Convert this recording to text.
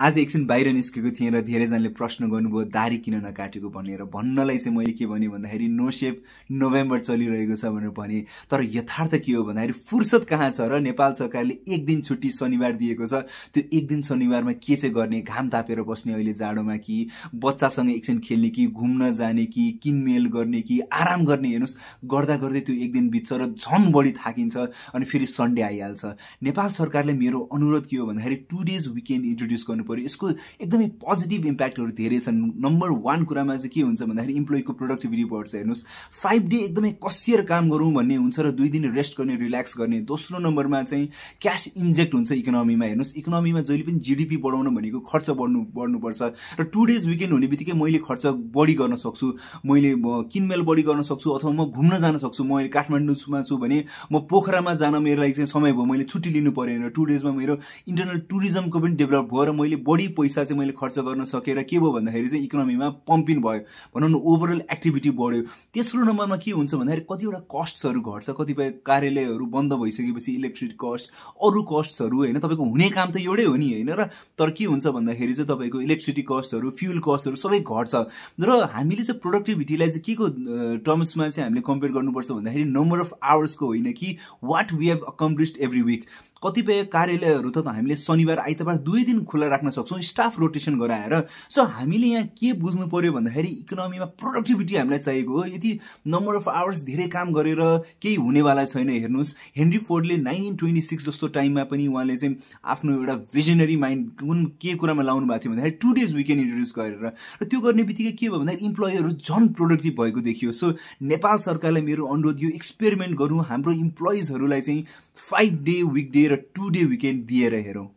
आज एकछिन बाहिर निस्केको थिएँ र धेरैजनाले प्रश्न गर्नुभयो दारी किन नकाटेको? भनेर। भन्नलाई चाहिँ मैले के भने भन्दाखेरि नो सेप नोभेम्बर चलिरहेको छ भनेर भने। तर यथार्थ के हो भन्दाखेरि फुर्सद कहाँ छ र नेपाल सरकारले एक दिन छुट्टी शनिबार दिएको छ। त्यो एक दिन शनिबारमा के चाहिँ गर्ने? घाम तापेर बस्ने अहिले जाडोमा कि? बच्चासँग एकछिन खेल्ने कि? घुम्न जाने कि? किनमेल गर्ने कि? आराम गर्ने? हेर्नुहोस् गर्दा गर्दै त्यो एक दिन बित्छ र झन् बढी थाकिन्छ अनि फेरि सन्डे आइहाल्छ। नेपाल सरकारले मेरो अनुरोध के हो भन्दाखेरि टु डेज विकेन्ड इन्ट्रोड्युस गर्नु पऱ्यो। यसको एकदमै पोजिटिभ इम्प्याक्टहरू धेरै छन्। नम्बर वान कुरामा चाहिँ के हुन्छ भन्दाखेरि इम्प्लोइको प्रोडक्टिभिटी बढ्छ। हेर्नुहोस् फाइभ डे एकदमै कसिएर काम गरौँ भन्ने हुन्छ र दुई दिन रेस्ट गर्ने रिल्याक्स गर्ने। दोस्रो नम्बरमा चाहिँ क्यास इन्जेक्ट हुन्छ इकोनोमीमा हेर्नुहोस् इकोनोमीमा जहिले पनि जिडिपी बढाउनु भनेको खर्च बढ्नु बढ्नुपर्छ। र टु डेज विकेन्ड हुने बित्तिकै मैले खर्च बढी गर्न सक्छु। मैले किनमेल बढी गर्न सक्छु अथवा म घुम्न जान सक्छु। म अहिले काठमाडौँमा छु भने म पोखरामा जान मेरो लागि चाहिँ समय भयो। मैले छुट्टी लिनु परेन। टु डेजमा मेरो इन्टरनल टुरिज्मको पनि डेभलप भयो र मैले बढी पैसा चाहिँ मैले खर्च गर्न सकेर के भयो भन्दाखेरि चाहिँ इकोनोमीमा पम्पिङ भयो। भनौँ न ओभरअल एक्टिभिटी बढ्यो। तेस्रो नम्बरमा के हुन्छ भन्दाखेरि कतिवटा कस्ट्सहरू घट्छ। कतिपय कार्यालयहरू बन्द भइसकेपछि इलेक्ट्रिक कस्ट अरू कस्ट्सहरू होइन तपाईँको हुने काम त एउटै हो नि होइन र तर के हुन्छ भन्दाखेरि चाहिँ तपाईँको इलेक्ट्रिसिटी कस्टहरू फ्युल कस्टहरू सबै घट्छ। र हामीले चाहिँ प्रोडक्टिभिटीलाई चाहिँ के को टर्म्समा चाहिँ हामीले कम्पेयर गर्नुपर्छ भन्दाखेरि नम्बर अफ आवर्सको होइन कि what we have accomplished every week कतिपय कार्यालयहरू त हामीले शनिबार आइतबार दुई दिन खुल्ला राख्न सक्छौँ स्टाफ रोटेसन गराएर। सो हामीले यहाँ के बुझ्नु पर्यो भन्दाखेरि इकोनोमीमा प्रोडक्टिभिटी हामीलाई चाहिएको हो। यदि नम्बर अफ आवर्स धेरै काम गरेर केही हुनेवाला छैन हेर्नुहोस्। हेनरी फोर्डले नाइन्टिन ट्वेन्टी सिक्स जस्तो टाइममा पनि उहाँले चाहिँ आफ्नो एउटा भिजनरी माइन्ड कुन के कुरामा लाउनु भएको थियो भन्दाखेरि टु डेज विकेन्ड इन्ट्रोड्युस गरेर। र त्यो गर्ने बित्तिकै के भयो भन्दाखेरि इम्प्लोइहरू झन् प्रोडक्टिभ भएको देखियो। सो नेपाल सरकारलाई मेरो अनुरोध यो एक्सपेरिमेन्ट गरौँ हाम्रो इम्प्लोइजहरूलाई चाहिँ फाइभ डे विक डे र टु डे विकेन्ड दिएर हेरौँ।